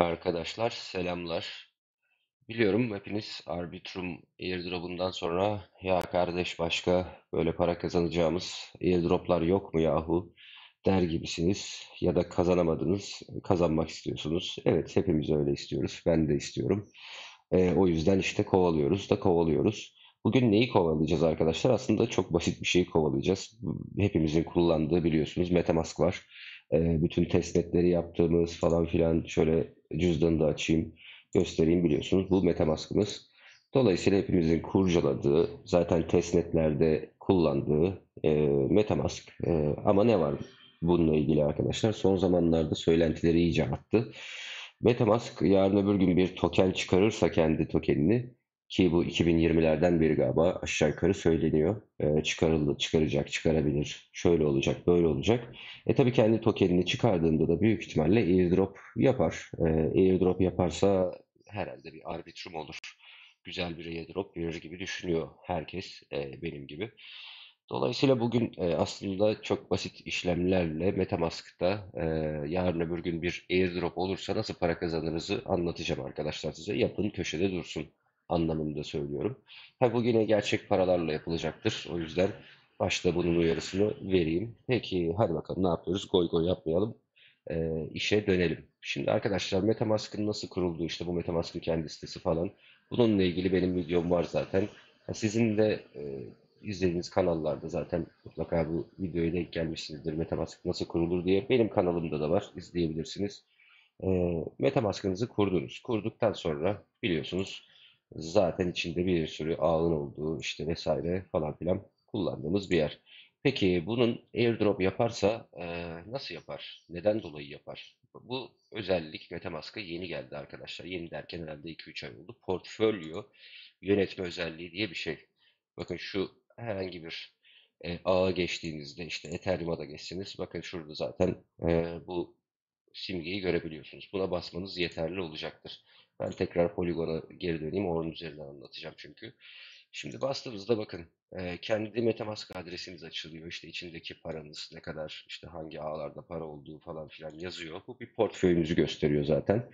Arkadaşlar selamlar. Biliyorum hepiniz Arbitrum airdrop'undan sonra ya kardeş başka böyle para kazanacağımız airdroplar yok mu yahu der gibisiniz ya da kazanamadınız, kazanmak istiyorsunuz. Evet hepimiz öyle istiyoruz. Ben de istiyorum. Ee, o yüzden işte kovalıyoruz da kovalıyoruz. Bugün neyi kovalayacağız arkadaşlar? Aslında çok basit bir şeyi kovalayacağız. Hepimizin kullandığı biliyorsunuz MetaMask var. Ee, bütün testnetleri yaptığımız falan filan şöyle cüzdanı da açayım göstereyim biliyorsunuz. Bu MetaMask'ımız. Dolayısıyla hepimizin kurcaladığı, zaten testnetlerde kullandığı e, MetaMask. E, ama ne var bununla ilgili arkadaşlar? Son zamanlarda söylentileri iyice arttı. MetaMask yarın öbür gün bir token çıkarırsa kendi tokenini ki bu 2020'lerden beri galiba aşağı yukarı söyleniyor. E, çıkarıldı, çıkaracak, çıkarabilir, şöyle olacak, böyle olacak. E tabii kendi tokenini çıkardığında da büyük ihtimalle airdrop yapar. E, airdrop yaparsa herhalde bir arbitrum olur. Güzel bir airdrop verir gibi düşünüyor herkes e, benim gibi. Dolayısıyla bugün e, aslında çok basit işlemlerle MetaMask'ta e, yarın öbür gün bir airdrop olursa nasıl para kazanırızı anlatacağım arkadaşlar size. Yapın köşede dursun anlamında söylüyorum. Ha bu yine gerçek paralarla yapılacaktır. O yüzden başta bunun uyarısını vereyim. Peki hadi bakalım ne yapıyoruz? Goy goy yapmayalım. E, işe dönelim. Şimdi arkadaşlar MetaMask'ın nasıl kurulduğu işte bu MetaMask'ın kendi sitesi falan. Bununla ilgili benim videom var zaten. Sizin de e, izlediğiniz kanallarda zaten mutlaka bu videoya denk gelmişsinizdir. MetaMask nasıl kurulur diye. Benim kanalımda da var. izleyebilirsiniz. E, MetaMask'ınızı kurdunuz. Kurduktan sonra biliyorsunuz zaten içinde bir sürü ağın olduğu işte vesaire falan filan kullandığımız bir yer. Peki bunun airdrop yaparsa e, nasıl yapar? Neden dolayı yapar? Bu özellik MetaMask'a yeni geldi arkadaşlar. Yeni derken herhalde 2-3 ay oldu. Portfolyo yönetme özelliği diye bir şey. Bakın şu herhangi bir e, ağa geçtiğinizde işte Ethereum'a da geçseniz bakın şurada zaten e, bu simgeyi görebiliyorsunuz. Buna basmanız yeterli olacaktır. Ben tekrar poligona geri döneyim. Onun üzerinden anlatacağım çünkü. Şimdi bastığımızda bakın e, kendi Metamask adresiniz açılıyor. İşte içindeki paranız ne kadar işte hangi ağlarda para olduğu falan filan yazıyor. Bu bir portföyünüzü gösteriyor zaten.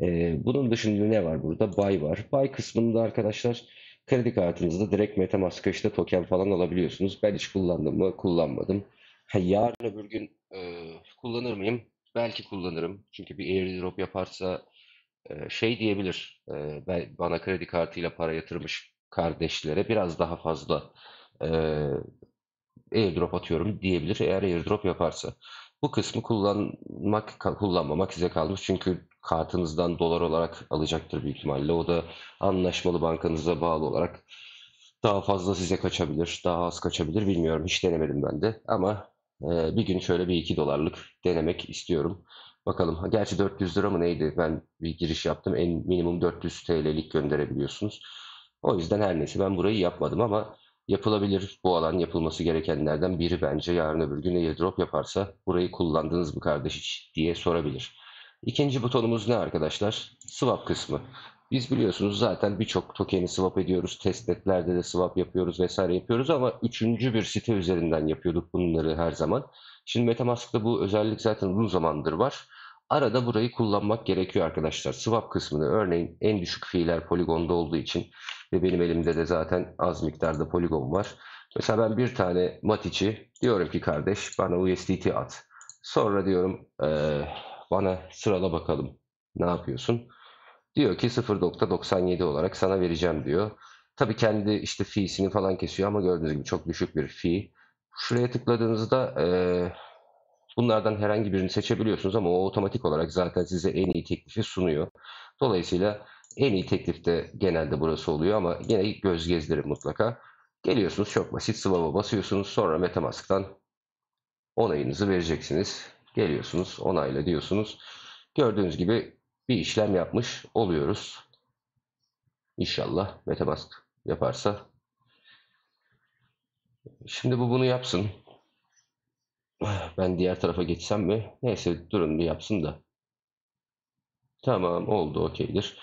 E, bunun dışında ne var burada? Buy var. Buy kısmında arkadaşlar kredi kartınızda direkt Metamask'a işte token falan alabiliyorsunuz. Ben hiç kullandım mı? Kullanmadım. Ha, yarın öbür gün e, kullanır mıyım? Belki kullanırım. Çünkü bir airdrop yaparsa şey diyebilir. Ben, bana kredi kartıyla para yatırmış kardeşlere biraz daha fazla airdrop atıyorum diyebilir eğer airdrop yaparsa. Bu kısmı kullanmak kullanmamak size kalmış çünkü kartınızdan dolar olarak alacaktır büyük ihtimalle. O da anlaşmalı bankanıza bağlı olarak daha fazla size kaçabilir, daha az kaçabilir bilmiyorum. Hiç denemedim ben de ama bir gün şöyle bir 2 dolarlık denemek istiyorum. Bakalım. Gerçi 400 lira mı neydi? Ben bir giriş yaptım. En minimum 400 TL'lik gönderebiliyorsunuz. O yüzden her neyse ben burayı yapmadım ama yapılabilir. Bu alan yapılması gerekenlerden biri bence. Yarın öbür gün airdrop yaparsa burayı kullandınız mı kardeş hiç diye sorabilir. İkinci butonumuz ne arkadaşlar? Swap kısmı. Biz biliyorsunuz zaten birçok tokeni swap ediyoruz. Testnetlerde de swap yapıyoruz vesaire yapıyoruz ama üçüncü bir site üzerinden yapıyorduk bunları her zaman. Şimdi Metamask'ta bu özellik zaten uzun zamandır var. Arada burayı kullanmak gerekiyor arkadaşlar. Swap kısmını örneğin en düşük fiiller poligonda olduğu için ve benim elimde de zaten az miktarda poligon var. Mesela ben bir tane matici diyorum ki kardeş bana USDT at. Sonra diyorum ee, bana sırala bakalım ne yapıyorsun. Diyor ki 0.97 olarak sana vereceğim diyor. Tabii kendi işte fee'sini falan kesiyor ama gördüğünüz gibi çok düşük bir fee. Şuraya tıkladığınızda e, bunlardan herhangi birini seçebiliyorsunuz ama o otomatik olarak zaten size en iyi teklifi sunuyor. Dolayısıyla en iyi teklif de genelde burası oluyor ama yine göz gezdirin mutlaka. Geliyorsunuz çok basit swap'a basıyorsunuz sonra Metamask'tan onayınızı vereceksiniz. Geliyorsunuz onayla diyorsunuz. Gördüğünüz gibi bir işlem yapmış oluyoruz. İnşallah Metamask yaparsa. Şimdi bu bunu yapsın. Ben diğer tarafa geçsem mi? Neyse durun bir yapsın da. Tamam oldu okeydir.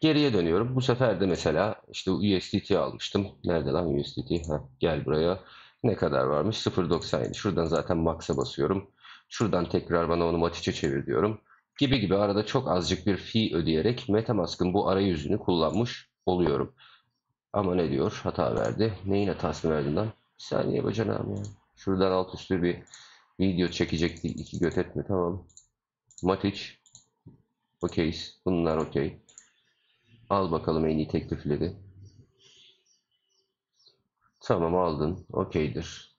Geriye dönüyorum. Bu sefer de mesela işte USDT almıştım. Nerede lan USDT? Ha, gel buraya. Ne kadar varmış? 0.97. Şuradan zaten max'a basıyorum. Şuradan tekrar bana onu matiçe çevir diyorum. gibi gibi arada çok azıcık bir fee ödeyerek MetaMask'ın bu arayüzünü kullanmış oluyorum. Ama ne diyor? Hata verdi. Neyin hatasını verdin lan? Bir saniye bacanağım ya. Şuradan alt üstü bir video çekecekti. iki göt etme tamam. Matic. Okeyiz. Bunlar okey. Al bakalım en iyi teklifleri. Tamam aldın. Okeydir.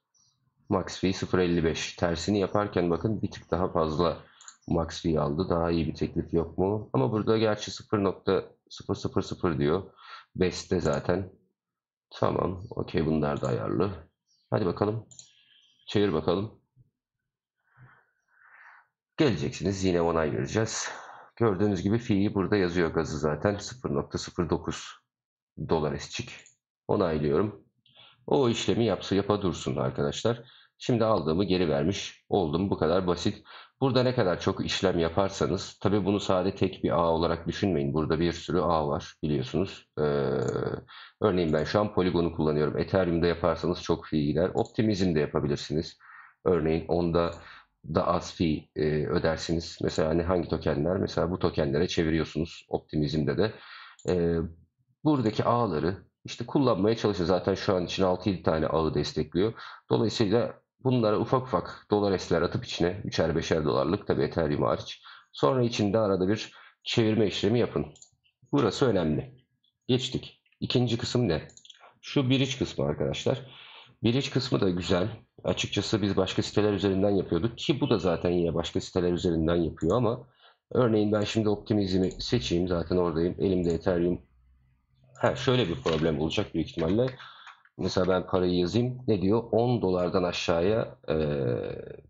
Max fee 0.55. Tersini yaparken bakın bir tık daha fazla max fee aldı. Daha iyi bir teklif yok mu? Ama burada gerçi 0.000 diyor. Best'te zaten. Tamam. Okey bunlar da ayarlı. Hadi bakalım. Çevir bakalım. Geleceksiniz. Yine onay vereceğiz. Gördüğünüz gibi fi'yi burada yazıyor gazı zaten. 0.09 dolar esçik. Onaylıyorum. O işlemi yapsa yapa dursun arkadaşlar. Şimdi aldığımı geri vermiş oldum. Bu kadar basit. Burada ne kadar çok işlem yaparsanız, tabi bunu sadece tek bir ağ olarak düşünmeyin. Burada bir sürü ağ var biliyorsunuz. Ee, örneğin ben şu an Polygon'u kullanıyorum. Ethereum'da yaparsanız çok fee gider. Optimizm de yapabilirsiniz. Örneğin onda da az fee e, ödersiniz. Mesela hani hangi tokenler? Mesela bu tokenlere çeviriyorsunuz Optimizm'de de. E, buradaki ağları işte kullanmaya çalışın. Zaten şu an için 6-7 tane ağı destekliyor. Dolayısıyla bunlara ufak ufak dolar esler atıp içine 3'er 5'er dolarlık tabi Ethereum hariç. Sonra içinde arada bir çevirme işlemi yapın. Burası önemli. Geçtik. İkinci kısım ne? Şu biriç kısmı arkadaşlar. Biriç kısmı da güzel. Açıkçası biz başka siteler üzerinden yapıyorduk ki bu da zaten yine başka siteler üzerinden yapıyor ama örneğin ben şimdi optimizmi seçeyim zaten oradayım. Elimde Ethereum. Ha, şöyle bir problem olacak büyük ihtimalle. Mesela ben parayı yazayım. Ne diyor? 10 dolardan aşağıya e,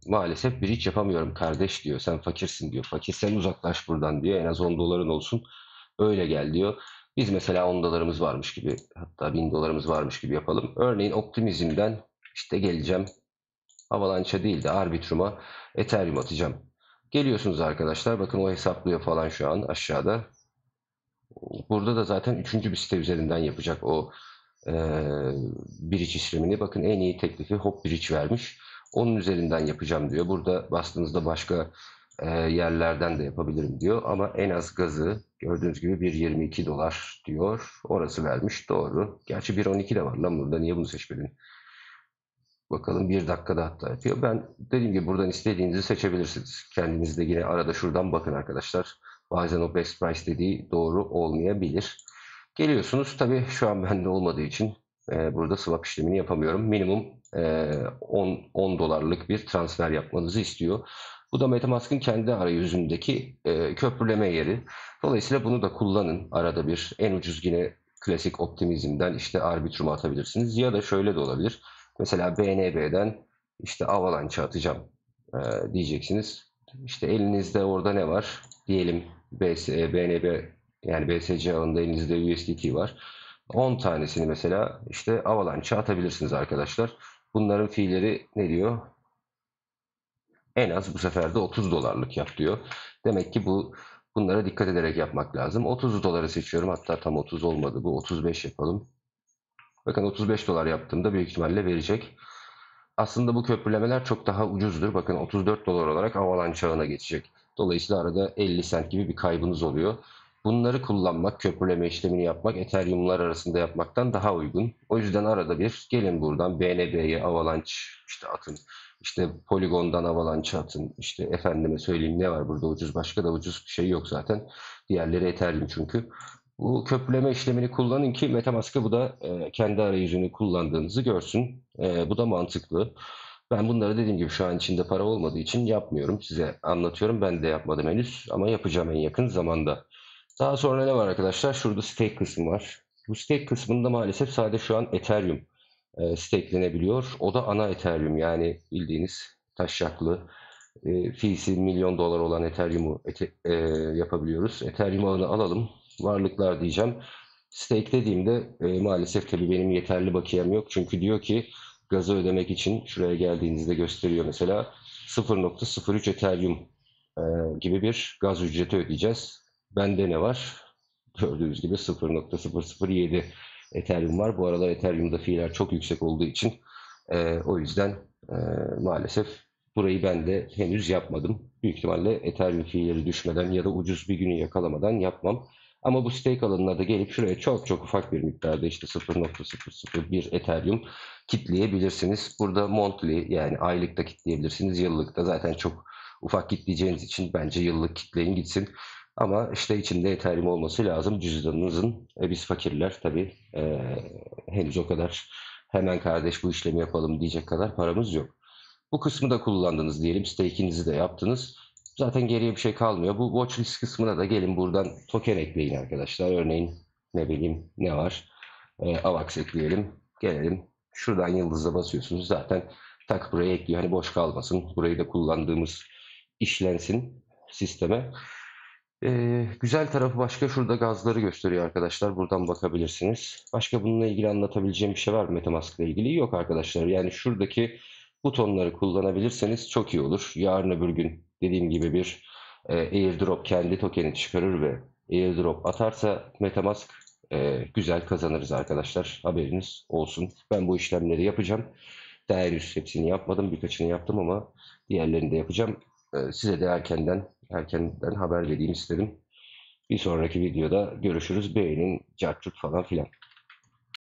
maalesef bir hiç yapamıyorum kardeş diyor. Sen fakirsin diyor. Fakir sen uzaklaş buradan diyor. En az 10 doların olsun. Öyle gel diyor. Biz mesela 10 dolarımız varmış gibi hatta 1000 dolarımız varmış gibi yapalım. Örneğin optimizmden işte geleceğim. Avalanche'a değil de Arbitrum'a Ethereum atacağım. Geliyorsunuz arkadaşlar. Bakın o hesaplıyor falan şu an aşağıda. Burada da zaten üçüncü bir site üzerinden yapacak o e, bridge işlemini. Bakın en iyi teklifi Hop Bridge vermiş. Onun üzerinden yapacağım diyor. Burada bastığınızda başka e, yerlerden de yapabilirim diyor. Ama en az gazı gördüğünüz gibi 1.22 dolar diyor. Orası vermiş. Doğru. Gerçi 1.12 de var lan burada. Niye bunu seçmedin? Bakalım bir dakikada hatta yapıyor. Ben dediğim gibi buradan istediğinizi seçebilirsiniz. Kendiniz de yine arada şuradan bakın arkadaşlar. Bazen o best price dediği doğru olmayabilir. Geliyorsunuz. Tabii şu an bende olmadığı için e, burada swap işlemini yapamıyorum. Minimum e, 10, 10 dolarlık bir transfer yapmanızı istiyor. Bu da Metamask'ın kendi arayüzündeki e, köprüleme yeri. Dolayısıyla bunu da kullanın arada bir. En ucuz yine klasik optimizmden işte Arbitrum'a atabilirsiniz. Ya da şöyle de olabilir. Mesela BNB'den işte Avalanche atacağım e, diyeceksiniz. İşte elinizde orada ne var? Diyelim BNB yani BSC ağında elinizde USDT var. 10 tanesini mesela işte Avalanche'a atabilirsiniz arkadaşlar. Bunların fiilleri ne diyor? En az bu sefer de 30 dolarlık yap diyor. Demek ki bu bunlara dikkat ederek yapmak lazım. 30 doları seçiyorum. Hatta tam 30 olmadı. Bu 35 yapalım. Bakın 35 dolar yaptığımda büyük ihtimalle verecek. Aslında bu köprülemeler çok daha ucuzdur. Bakın 34 dolar olarak Avalanche ağına geçecek. Dolayısıyla arada 50 cent gibi bir kaybınız oluyor. Bunları kullanmak, köprüleme işlemini yapmak Ethereum'lar arasında yapmaktan daha uygun. O yüzden arada bir gelin buradan BNB'ye Avalanche işte atın. İşte Polygon'dan Avalanche atın. İşte efendime söyleyeyim ne var burada ucuz? Başka da ucuz bir şey yok zaten. Diğerleri Ethereum çünkü. Bu köprüleme işlemini kullanın ki Metamask'a bu da e, kendi arayüzünü kullandığınızı görsün. E, bu da mantıklı. Ben bunları dediğim gibi şu an içinde para olmadığı için yapmıyorum. Size anlatıyorum. Ben de yapmadım henüz ama yapacağım en yakın zamanda. Daha sonra ne var arkadaşlar? Şurada stake kısmı var. Bu stake kısmında maalesef sadece şu an Ethereum e, stakelenebiliyor. O da ana Ethereum yani bildiğiniz taşaklı e, fiisi milyon dolar olan Ethereum'u ete, e, yapabiliyoruz. Ethereum ağını alalım. Varlıklar diyeceğim. Stake dediğimde e, maalesef tabii benim yeterli bakiyem yok. Çünkü diyor ki gazı ödemek için şuraya geldiğinizde gösteriyor mesela 0.03 Ethereum e, gibi bir gaz ücreti ödeyeceğiz. Bende ne var? Gördüğünüz gibi 0.007 Ethereum var. Bu aralar Ethereum'da fiiller çok yüksek olduğu için e, o yüzden e, maalesef burayı ben de henüz yapmadım. büyük ihtimalle Ethereum fiilleri düşmeden ya da ucuz bir günü yakalamadan yapmam. Ama bu stake alanına da gelip şuraya çok çok ufak bir miktarda işte 0.001 Ethereum kitleyebilirsiniz. Burada monthly yani aylıkta kitleyebilirsiniz. Yıllıkta zaten çok ufak kitleyeceğiniz için bence yıllık kitleyin gitsin. Ama işte içinde Ethereum olması lazım cüzdanınızın. E biz fakirler tabii e, henüz o kadar hemen kardeş bu işlemi yapalım diyecek kadar paramız yok. Bu kısmı da kullandınız diyelim. Stake'inizi de yaptınız. Zaten geriye bir şey kalmıyor. Bu watchlist kısmına da gelin buradan token ekleyin arkadaşlar. Örneğin ne bileyim ne var? E, AVAX ekleyelim. Gelelim. Şuradan yıldızla basıyorsunuz. Zaten tak buraya ekliyor. Hani boş kalmasın. Burayı da kullandığımız işlensin sisteme. Ee, güzel tarafı başka şurada gazları gösteriyor arkadaşlar. Buradan bakabilirsiniz. Başka bununla ilgili anlatabileceğim bir şey var mı MetaMask ile ilgili? Yok arkadaşlar. Yani şuradaki butonları kullanabilirseniz çok iyi olur. Yarın öbür gün dediğim gibi bir e, airdrop kendi tokeni çıkarır ve airdrop atarsa MetaMask e, güzel kazanırız arkadaşlar. Haberiniz olsun. Ben bu işlemleri yapacağım. Daha henüz hepsini yapmadım. Birkaçını yaptım ama diğerlerini de yapacağım. E, size de erkenden erkenden haber vereyim istedim. Bir sonraki videoda görüşürüz. Beğenin, cartçut falan filan.